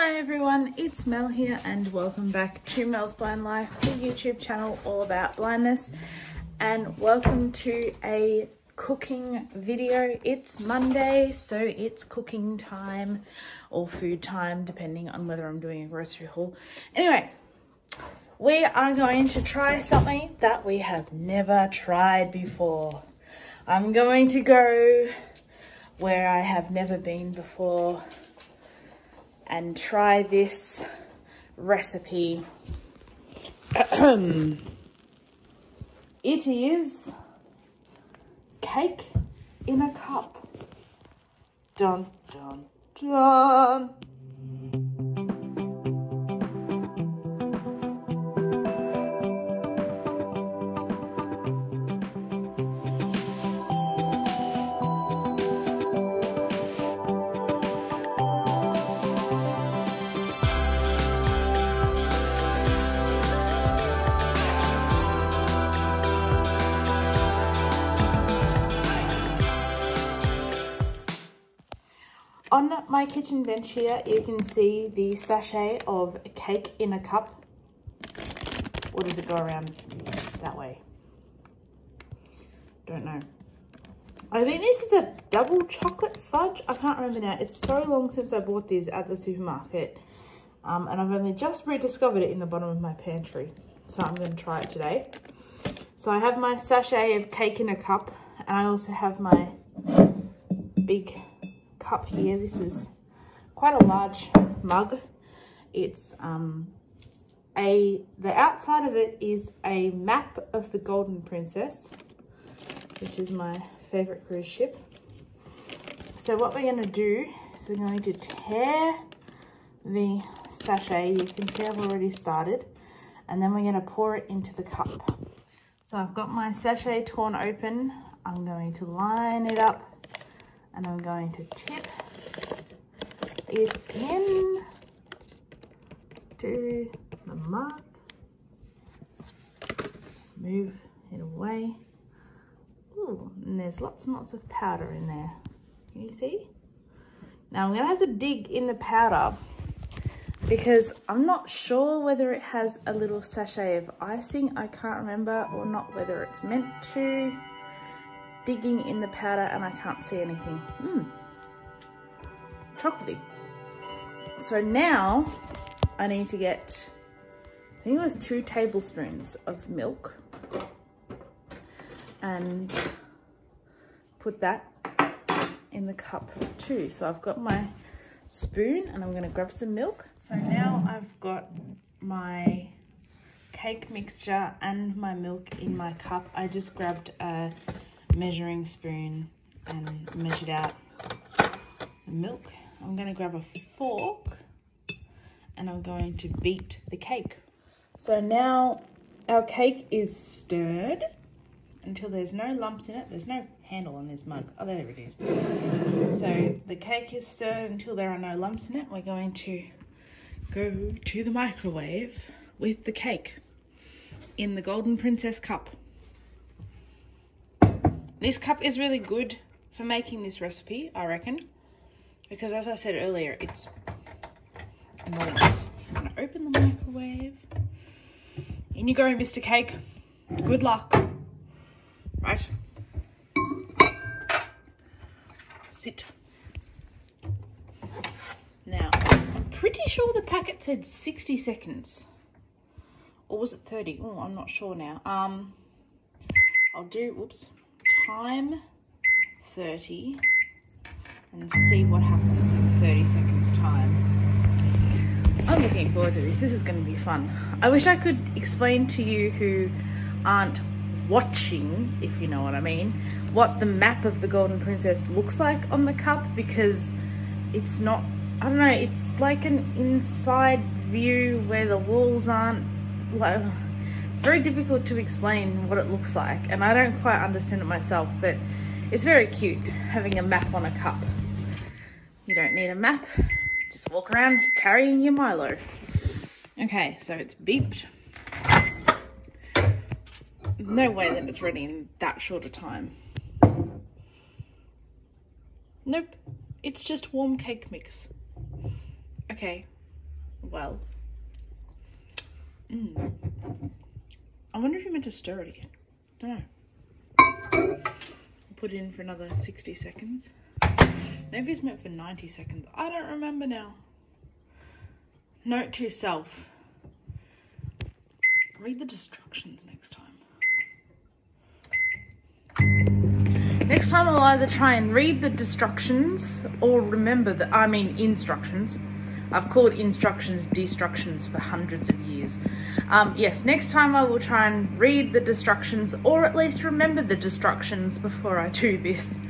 Hi everyone, it's Mel here and welcome back to Mel's Blind Life, the YouTube channel all about blindness. And welcome to a cooking video. It's Monday, so it's cooking time or food time, depending on whether I'm doing a grocery haul. Anyway, we are going to try something that we have never tried before. I'm going to go where I have never been before and try this recipe. it is cake in a cup. Dun, dun, dun. My kitchen bench here, you can see the sachet of cake in a cup. Or does it go around that way? Don't know. I think this is a double chocolate fudge. I can't remember now. It's so long since I bought these at the supermarket. Um, and I've only just rediscovered it in the bottom of my pantry. So I'm going to try it today. So I have my sachet of cake in a cup. And I also have my big cup here. This is quite a large mug. It's um, a, the outside of it is a map of the Golden Princess, which is my favorite cruise ship. So what we're going to do is we're going to tear the sachet. You can see I've already started. And then we're going to pour it into the cup. So I've got my sachet torn open. I'm going to line it up and I'm going to tip it in to the mug. Move it away. Ooh, and there's lots and lots of powder in there. Can you see? Now I'm going to have to dig in the powder because I'm not sure whether it has a little sachet of icing. I can't remember or not whether it's meant to digging in the powder and I can't see anything. Mmm, chocolatey. So now I need to get, I think it was two tablespoons of milk and put that in the cup too. So I've got my spoon and I'm gonna grab some milk. So now I've got my cake mixture and my milk in my cup. I just grabbed a measuring spoon and measured out the milk. I'm going to grab a fork and I'm going to beat the cake. So now our cake is stirred until there's no lumps in it. There's no handle on this mug. Oh, there it is. So the cake is stirred until there are no lumps in it. We're going to go to the microwave with the cake in the Golden Princess cup. This cup is really good for making this recipe, I reckon. Because as I said earlier, it's. I'm gonna open the microwave. In you go, Mr. Cake. Good luck. Right. Sit. Now, I'm pretty sure the packet said 60 seconds. Or was it 30? Oh, I'm not sure now. Um, I'll do, whoops, time 30 and see what happens in 30 seconds time. I'm looking forward to this. This is going to be fun. I wish I could explain to you who aren't watching, if you know what I mean, what the map of the Golden Princess looks like on the cup because it's not, I don't know, it's like an inside view where the walls aren't, like, very difficult to explain what it looks like and I don't quite understand it myself but it's very cute having a map on a cup. You don't need a map, just walk around carrying your Milo. Okay, so it's beeped. No way that it's ready in that short a time. Nope, it's just warm cake mix. Okay, well. Mm. I wonder if you meant to stir it again. Don't know. Put it in for another 60 seconds. Maybe it's meant for 90 seconds. I don't remember now. Note to self. Read the instructions next time. Next time I'll either try and read the instructions or remember the, I mean instructions. I've called instructions destructions for hundreds of years. Um, yes, next time I will try and read the destructions or at least remember the destructions before I do this.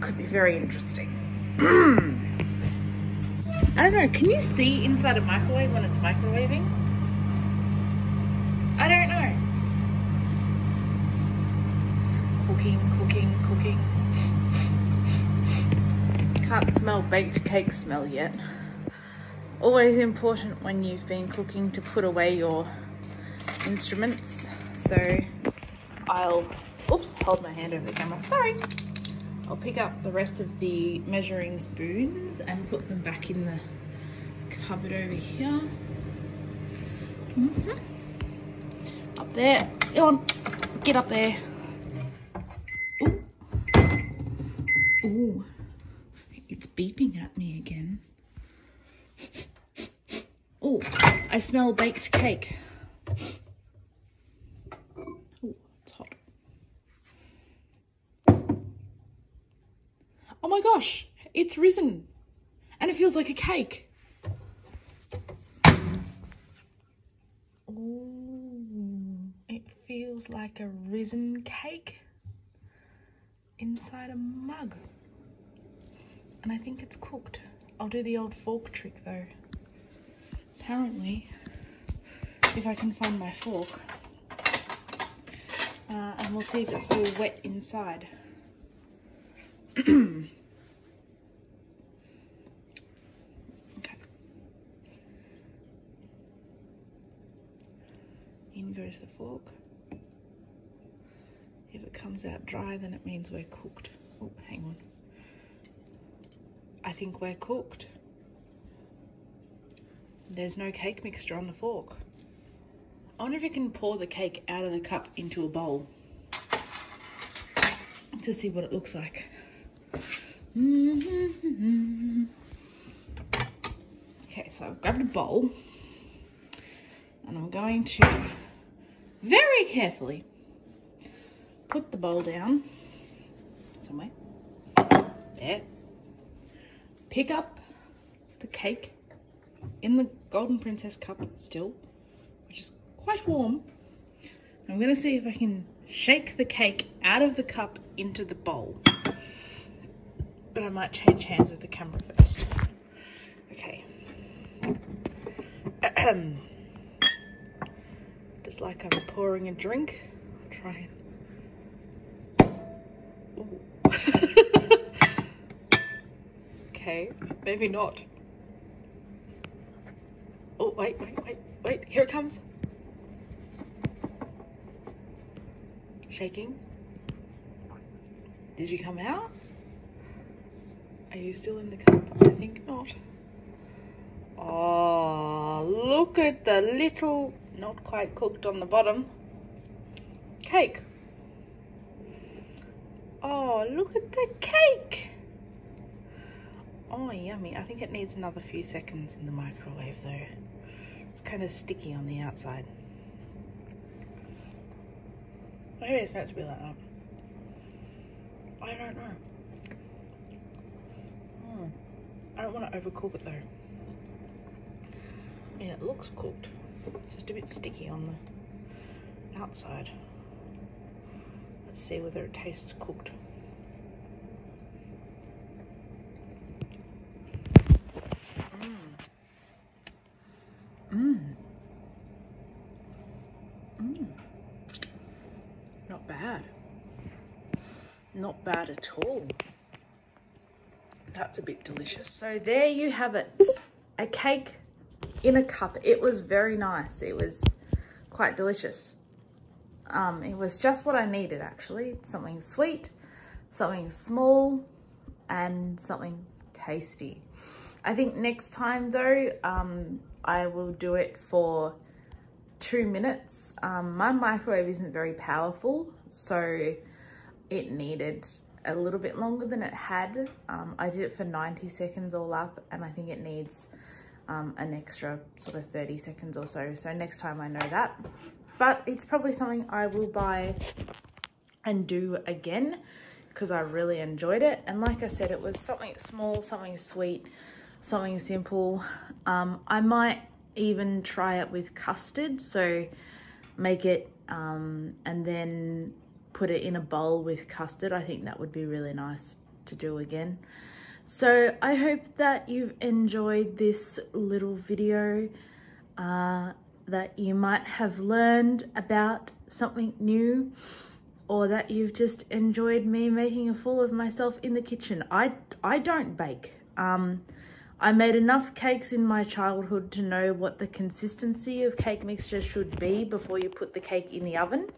Could be very interesting. I don't know, can you see inside a microwave when it's microwaving? I don't know. Cooking, cooking, cooking. Can't smell baked cake smell yet. Always important when you've been cooking to put away your instruments. So I'll, oops, hold my hand over the camera, sorry. I'll pick up the rest of the measuring spoons and put them back in the cupboard over here. Mm -hmm. Up there, go on, get up there. Ooh. Ooh, beeping at me again. Oh, I smell baked cake. Oh, it's hot. Oh my gosh, it's risen. And it feels like a cake. Oh, it feels like a risen cake inside a mug. And I think it's cooked. I'll do the old fork trick though apparently, if I can find my fork, uh, and we'll see if it's still wet inside. okay. In goes the fork. If it comes out dry, then it means we're cooked. Oh, hang on. I think we're cooked. There's no cake mixture on the fork. I wonder if you can pour the cake out of the cup into a bowl to see what it looks like. Okay, so I've grabbed a bowl and I'm going to very carefully put the bowl down somewhere. There. Pick up the cake in the Golden Princess cup still, which is quite warm. I'm gonna see if I can shake the cake out of the cup into the bowl. But I might change hands with the camera first. Okay. Just like I'm pouring a drink, I'll try and... okay, maybe not. Oh, wait, wait, wait, wait. Here it comes. Shaking. Did you come out? Are you still in the cup? I think not. Oh, look at the little, not quite cooked on the bottom, cake. Oh, look at the cake. Oh, yummy. I think it needs another few seconds in the microwave though. It's kind of sticky on the outside. Maybe it's meant to be like that. I don't know. Hmm. I don't want to overcook it though. Mean, it looks cooked. It's just a bit sticky on the outside. Let's see whether it tastes cooked. Mmm. Mmm. Not bad. Not bad at all. That's a bit delicious. So there you have it. A cake in a cup. It was very nice. It was quite delicious. Um, it was just what I needed actually. Something sweet, something small, and something tasty. I think next time though, um, I will do it for two minutes. Um, my microwave isn't very powerful, so it needed a little bit longer than it had. Um, I did it for 90 seconds all up and I think it needs um, an extra sort of 30 seconds or so. So next time I know that. But it's probably something I will buy and do again because I really enjoyed it. And like I said, it was something small, something sweet, something simple. Um, I might even try it with custard. So make it um, and then put it in a bowl with custard. I think that would be really nice to do again. So I hope that you've enjoyed this little video, uh, that you might have learned about something new or that you've just enjoyed me making a fool of myself in the kitchen. I, I don't bake. Um, I made enough cakes in my childhood to know what the consistency of cake mixture should be before you put the cake in the oven.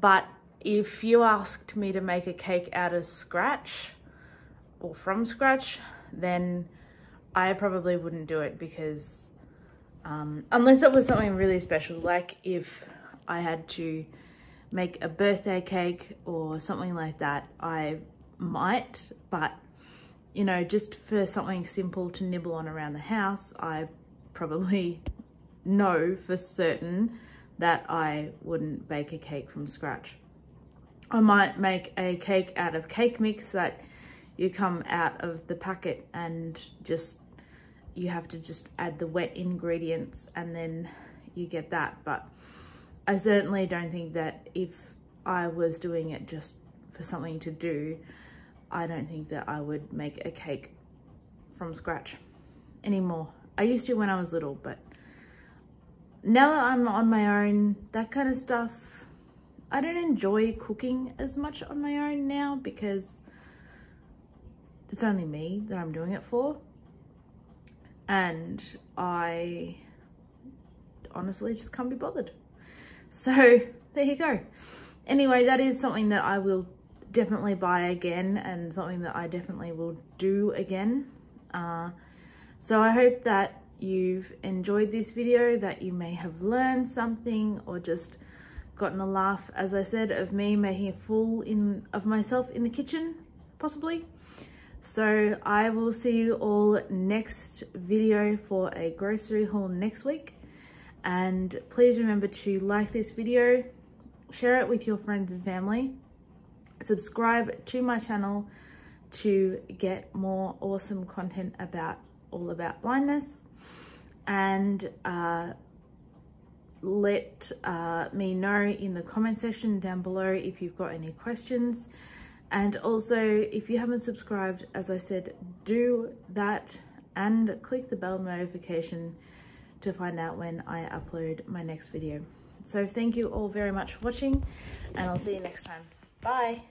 But if you asked me to make a cake out of scratch or from scratch, then I probably wouldn't do it because um, unless it was something really special, like if I had to make a birthday cake or something like that, I might, but you know, just for something simple to nibble on around the house, I probably know for certain that I wouldn't bake a cake from scratch. I might make a cake out of cake mix that you come out of the packet and just, you have to just add the wet ingredients and then you get that. But I certainly don't think that if I was doing it just for something to do, I don't think that I would make a cake from scratch anymore. I used to when I was little, but now that I'm on my own, that kind of stuff, I don't enjoy cooking as much on my own now because it's only me that I'm doing it for. And I honestly just can't be bothered. So there you go. Anyway, that is something that I will definitely buy again and something that I definitely will do again. Uh, so I hope that you've enjoyed this video, that you may have learned something or just gotten a laugh, as I said, of me making a fool in of myself in the kitchen, possibly. So I will see you all next video for a grocery haul next week. And please remember to like this video, share it with your friends and family, subscribe to my channel to get more awesome content about all about blindness and uh, let uh, me know in the comment section down below if you've got any questions. And also if you haven't subscribed as I said do that and click the bell notification to find out when I upload my next video. So thank you all very much for watching and I'll see you next time. Bye.